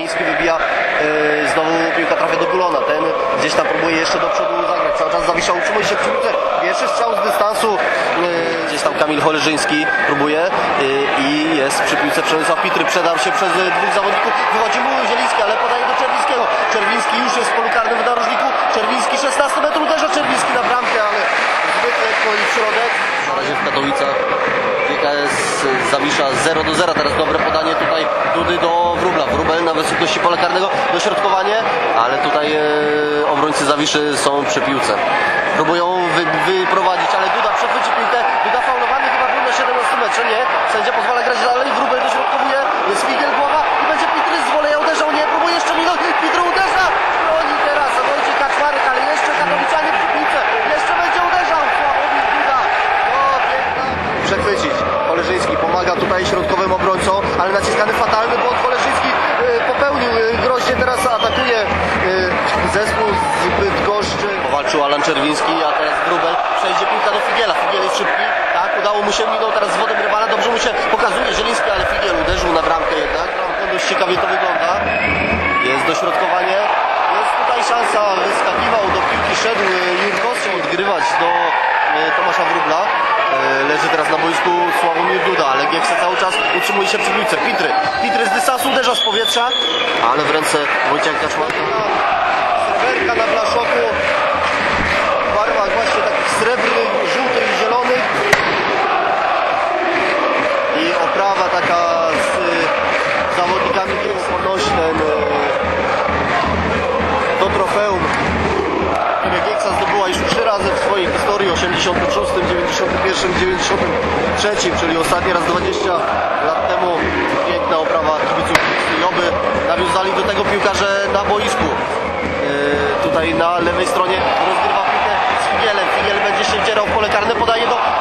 Kamiński wybija, yy, znowu piłka trafia do Gulona. Ten gdzieś tam próbuje jeszcze do przodu zagrać. Cały czas Zawisza utrzymuje się w piłce. Pierwszy strzał z dystansu. Yy, gdzieś tam Kamil Choleżyński próbuje yy, i jest przy piłce Przemysław Pitry. Przedał się przez dwóch zawodników. Wychodzi mu Zieliński, ale podaje do Czerwińskiego. Czerwiński już jest w polu karnym w narożniku. Czerwiński 16 metrów uderza Czerwiński na bramkę, ale zbyt lekko i w środek. Na razie w Katowicach GKS Zawisza 0 do 0. Teraz dobre podanie tutaj Dudy do Wróbla. Wróbel na wysokości pola karnego. Dośrodkowanie, ale tutaj e, obrońcy Zawiszy są przy piłce. Próbują wy, wyprowadzić, ale Duda przechwyci piłkę. Duda faulowany chyba był na 17 metrze. Nie. Sędzia pozwala grać dalej. Wróbel dośrodkowuje. Jest Figiel głowa i będzie Pitry z woleja uderzał. Nie, próbuje jeszcze minąć. Pitry uderza. Broni teraz. Wojciech Kaczmarek, ale jeszcze Katowiczanie przy piłce. Jeszcze będzie uderzał. Sławomir Duda. O, piękna. Przechwycić. Koleżyński pomaga tutaj środkowym obrońcom, ale naciskany fatalny błąd Koleżyński y, popełnił. Y, groźnie teraz atakuje y, zespół z Bydgoszczy. Powalczył Alan Czerwiński, a teraz Grubel przejdzie piłka do Figiela. Figiel jest szybki, tak, udało mu się, teraz z wodem rywala, dobrze mu się pokazuje Zieliński, ale Figiel uderzył na bramkę jednak. Bramką dość ciekawie to wygląda. Jest dośrodkowanie. Jest tutaj szansa, wyskakiwał do piłki, szedł y, Jurkowski odgrywać do y, Tomasza Wróbla. Y, Leży teraz na boisku Sławomir Duda, ale Gieksa cały czas utrzymuje się przy piłce. Pitry, Pitry z dystansu uderza z powietrza, ale w ręce Wojciecha Kaczmarka. Sreberka na blaszoku, w barwach właśnie takich srebrnych, 96, 91, 93, czyli ostatni raz 20 lat temu piękna oprawa kibiców Joby. Nawiązali do tego piłkarze na boisku. Yy, tutaj na lewej stronie rozgrywa piłkę z Figielem. Figiel będzie się wdzierał w pole karne, podaje do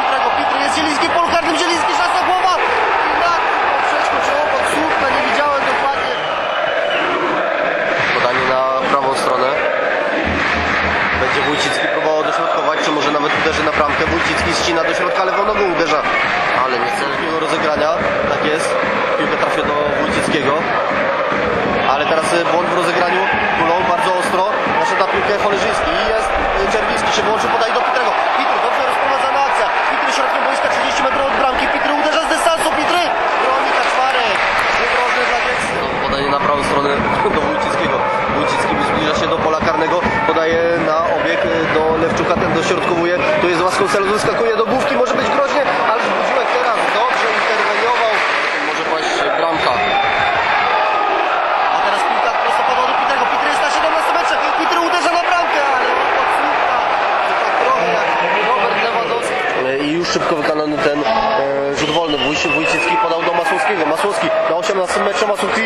na bramkę. Wójcicki ścina do środka, lewą nogą uderza, ale nie celnego rozegrania. Tak jest. Piłka trafia do Wójcickiego. Ale teraz y, błąd w rozegraniu. Kulą bardzo ostro. Naszedł na piłkę Choleżyński i jest y, Czerwiński się włączy, podaje do Pitrego. Pitry, dobrze rozprowadzana akcja. Pitry środkiem boiska 30 metrów od bramki. Pitry uderza z dystansu. Pitry broni Kaczmarek. Wygrożny dla Gietsy. Podaje na prawą stronę do Wójcickiego. Wójcicki zbliża się do pola karnego. Podaje na obieg y, do Lewczuka. Ten dośrodkowuje. Tu jest Vasconcelos, wyskakuje do główki. Może być groźnie, ale Budziłek teraz dobrze interweniował. Może paść bramka. A teraz piłka prostopadła do Pitrego. Pitry jest na 17 metrze. Pitry uderza na bramkę, ale od słupka. To tak trochę jak Robert Lewandowski. I już szybko wykonany ten e, rzut wolny. Wójci, Wójcicki podał do Masłowskiego. Masłowski na 18 metrze. Masłowski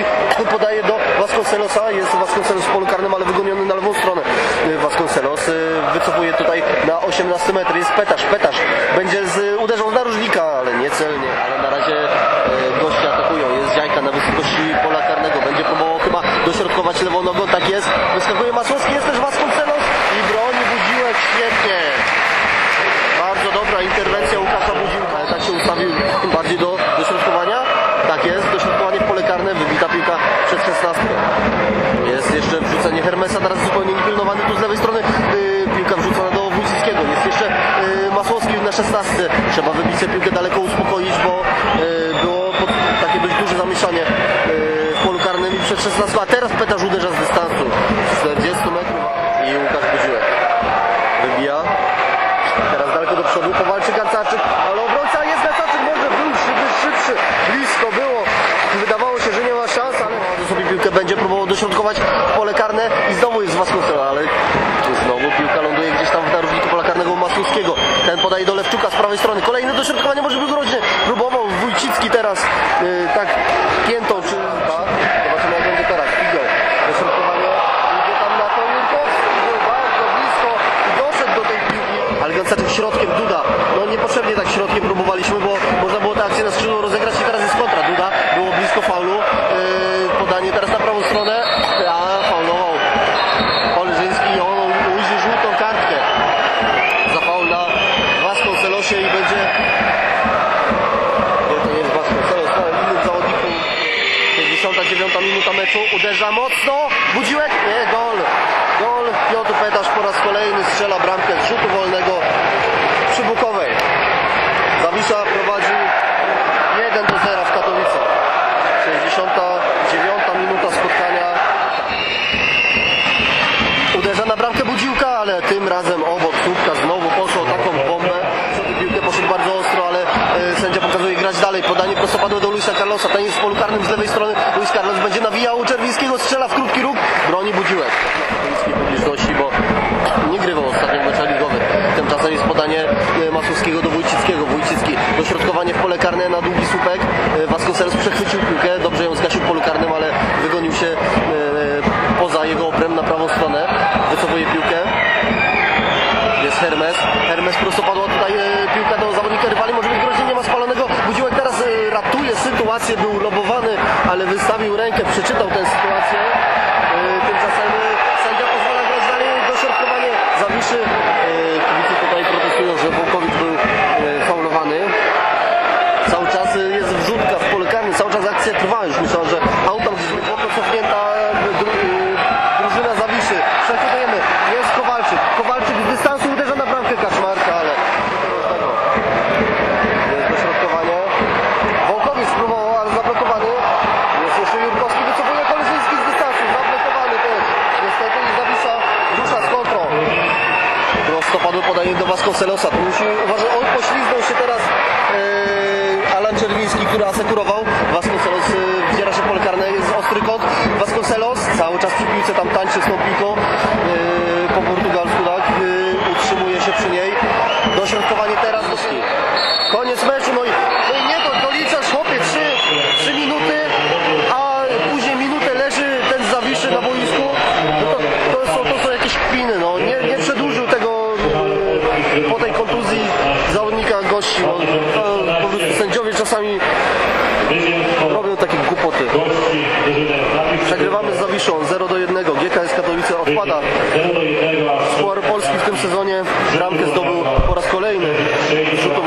podaje do Vasconcelosa. Jest Vasconcelos w polu karnym, ale wygoniony na lewą stronę. E, Vasconcelos e, wycofuje tutaj na 18 metr. Jest Petasz. Petasz będzie z, uderzał z narożnika, ale niecelnie. Ale na razie e, goście atakują. Jest Ziajka na wysokości pola karnego. Będzie próbował chyba dośrodkować lewą nogą. Tak jest. Wyskakuje Masłowski. Jest też Vasconcelos i broni Budziłek świetnie. Bardzo dobra interwencja Łukasza Budziłka. Tak się ustawił bardziej do dośrodkowania. Tak jest, dośrodkowanie w pole karne, wybita piłka przed 16. Jest jeszcze wrzucenie Hermesa, teraz zupełnie niepilnowany tu z lewej strony. 16. Trzeba wybić tę piłkę daleko uspokoić, bo yy, było takie dość duże zamieszanie yy, w polu karnym i przed 16. A teraz Petarz uderza z dystansu. Z 40 metrów i Łukasz Budziłek. Wybija. Teraz daleko do przodu powalczy Gancaczyk, ale obrońca jest Gancaczyk, może był szybszy, blisko było. Wydawało się, że nie ma szans, ale sobie piłkę będzie próbował dośrodkować pole karne i znowu jest Waskuncela, ale znowu piłka ląduje gdzieś tam w narożniku pola karnego Masłowskiego. Ten podaje do Lewczuka z prawej strony. Kolejne dośrodkowanie może być groźne. Próbował Wójcicki teraz yy, tak piętą, czy tak? Zobaczymy jak będzie teraz. Figel. Dośrodkowanie idzie tam na to Jurkowski, był bardzo blisko i doszedł do tej piłki. Ale Gancaczyk środkiem, Duda. No niepotrzebnie tak środkiem próbowaliśmy, bo można było tę akcję na skrzydło rozegrać i teraz jest kontra. Duda było blisko faulu. Yy, podanie teraz na prawą stronę, a faulował Uderza mocno. Budziłek? Nie, gol. Gol. Piotr Petasz po raz kolejny strzela bramkę z rzutu wolnego przy Bukowej. Zawisza prowadzi 1 do 0 w Katowicach. 69 minuta spotkania. Uderza na bramkę Budziłka, ale tym razem obok słupka znowu poszło taką bombę. Piłkę poszedł bardzo ostro, ale e, sędzia pokazuje grać dalej. Podanie prostopadłe do Luisa Carlosa. Ten jest w polu karnym z lewej strony. Carlos będzie nawijał Czerwińskiego, strzela w krótki róg. Broni Budziłek. Publiczności, bo nie grywał ostatnio w meczach ligowych. Tymczasem jest podanie e, Masłowskiego do Wójcickiego. Wójcicki dośrodkowanie w pole karne na długi słupek. E, Vasconcelos przechwycił piłkę. Dobrze ją zgasił w polu karnym, ale wygonił się e, poza jego obręb na prawą stronę. Wycofuje piłkę. Jest Hermes. Hermes prostopadła tutaj e, piłka do zawodnika rywali. Może być groźnie, nie ma spalonego. Budziłek teraz e, ratuje sytuację. Był lobowany, ale wystawił rękę, przeczytał tę sytuację. E, Tymczasem e, sędzia pozwala grać dalej. Dośrodkowanie zawiszy. E, Kibice tutaj protestują, że Wołkowicz był e, faulowany. Cały czas e, jest wrzutka w pole karne, cały czas akcja trwa. Już myślę, że auto gdzieś głęboko cofnięta e, dru, e, drużyna zawiszy. Przechwytujemy. Jest Kowalczyk. Kowalczyk z dystansu uderza na bramkę Kaczmarka, ale jest dośrodkowanie. Wołkowiec spróbował, ale zablokowany. Jest jeszcze Jurkowski, wycofuje Koleżyński z dystansu. Zablokowany też. Niestety i Zawisza rusza z kontrą. Prostopadłe Vasconcelosa. Tu musi uważać, on poślizgnął się teraz e, Alan Czerwiński, który asekurował. Vasconcelos e, wdziera się pole karne, jest ostry kąt. Vasconcelos cały czas przy piłce tam tańczy z tą piłką e, po portugalsku, tak? E, utrzymuje się przy niej. Dośrodkowanie teraz. Koniec meczu, no i, no i nie to, doliczasz chłopie 3, 3 minuty, a później minutę leży ten zawiszy na boisku. No to, to, są, to są jakieś kpiny, no. Nie, nie przedłużył tego e, po tej kontuzji zawodnika gości. No, to po prostu sędziowie czasami robią takie głupoty. Zawiszą 0 do 1. GKS Katowice odpada. Puchar Polski w tym sezonie bramkę zdobył po raz kolejny z rzutu